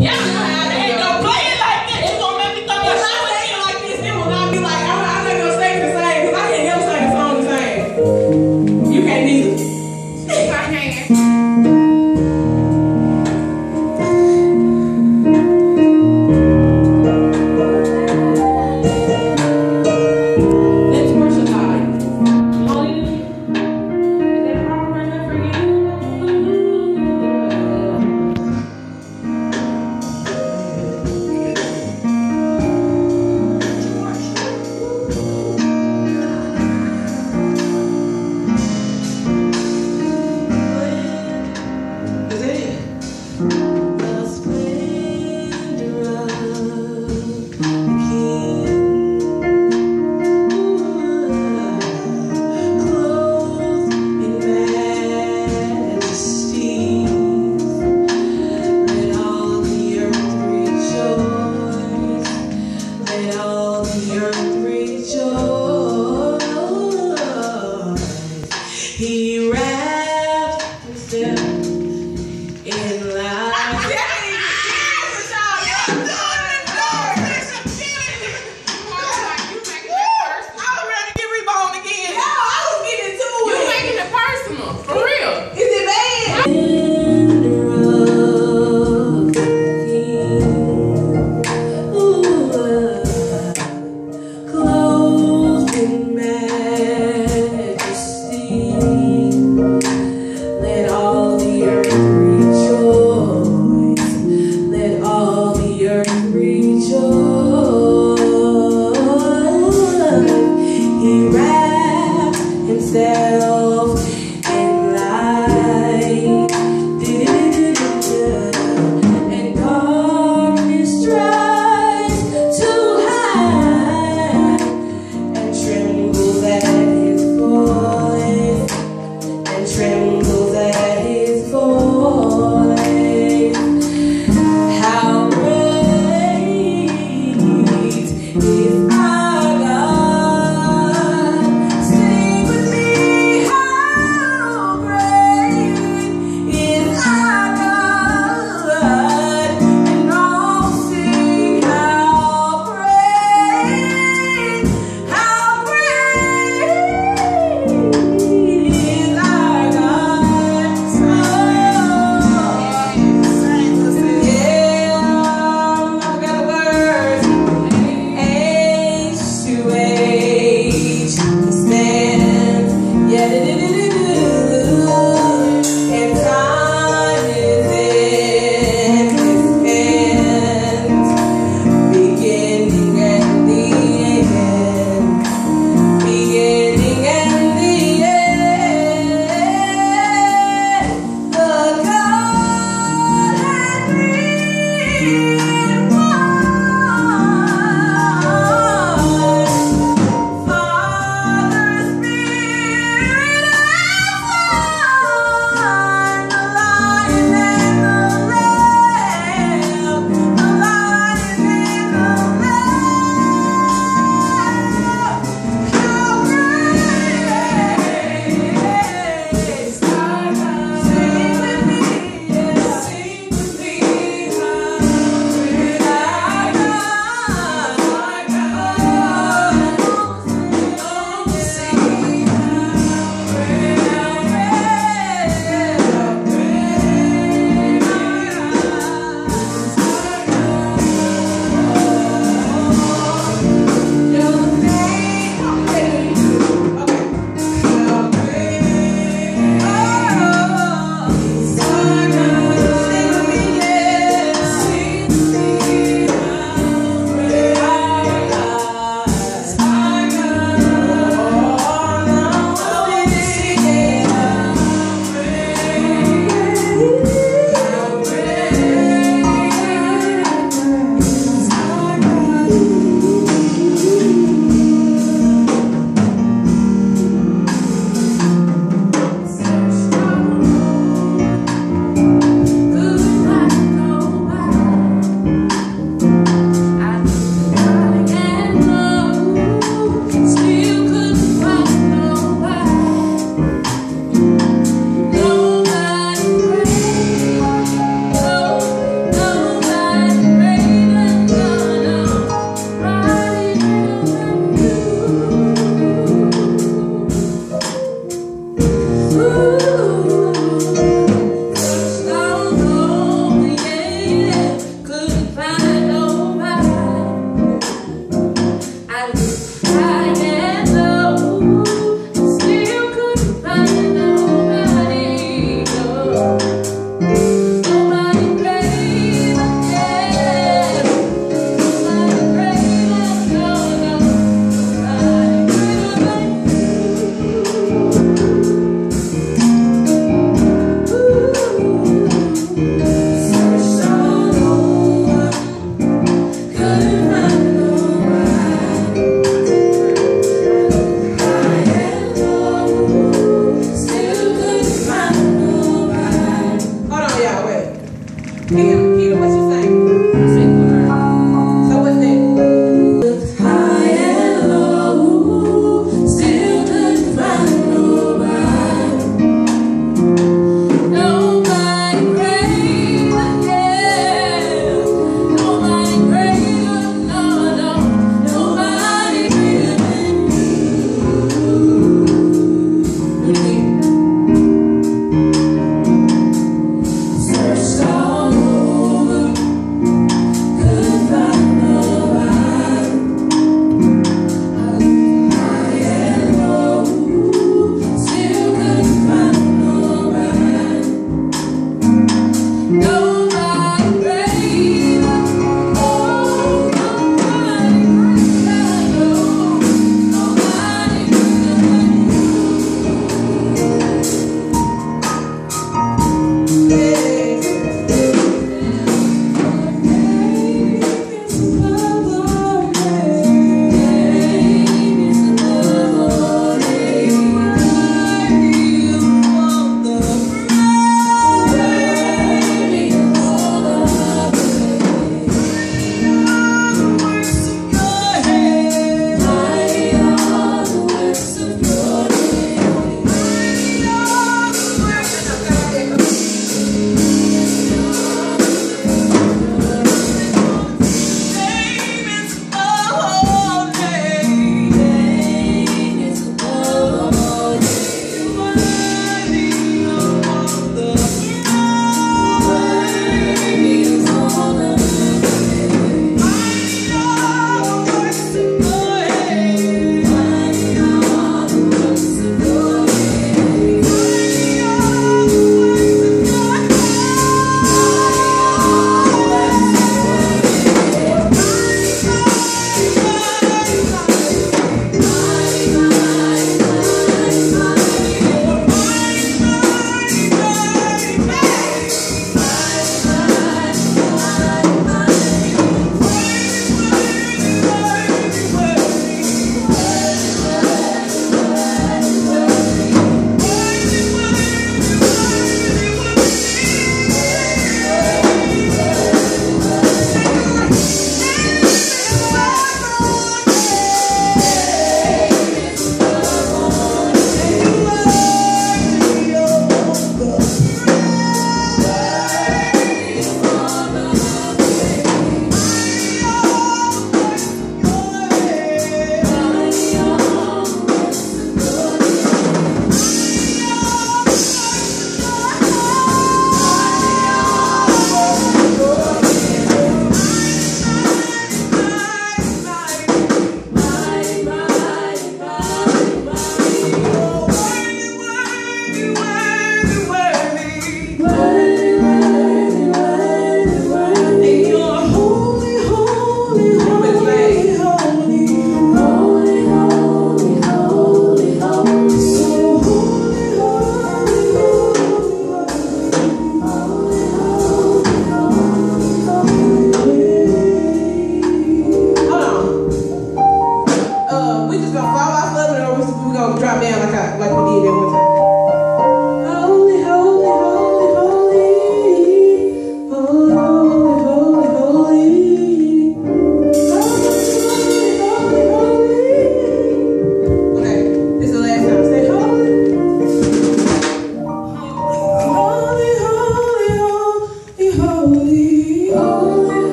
Yeah,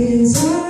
is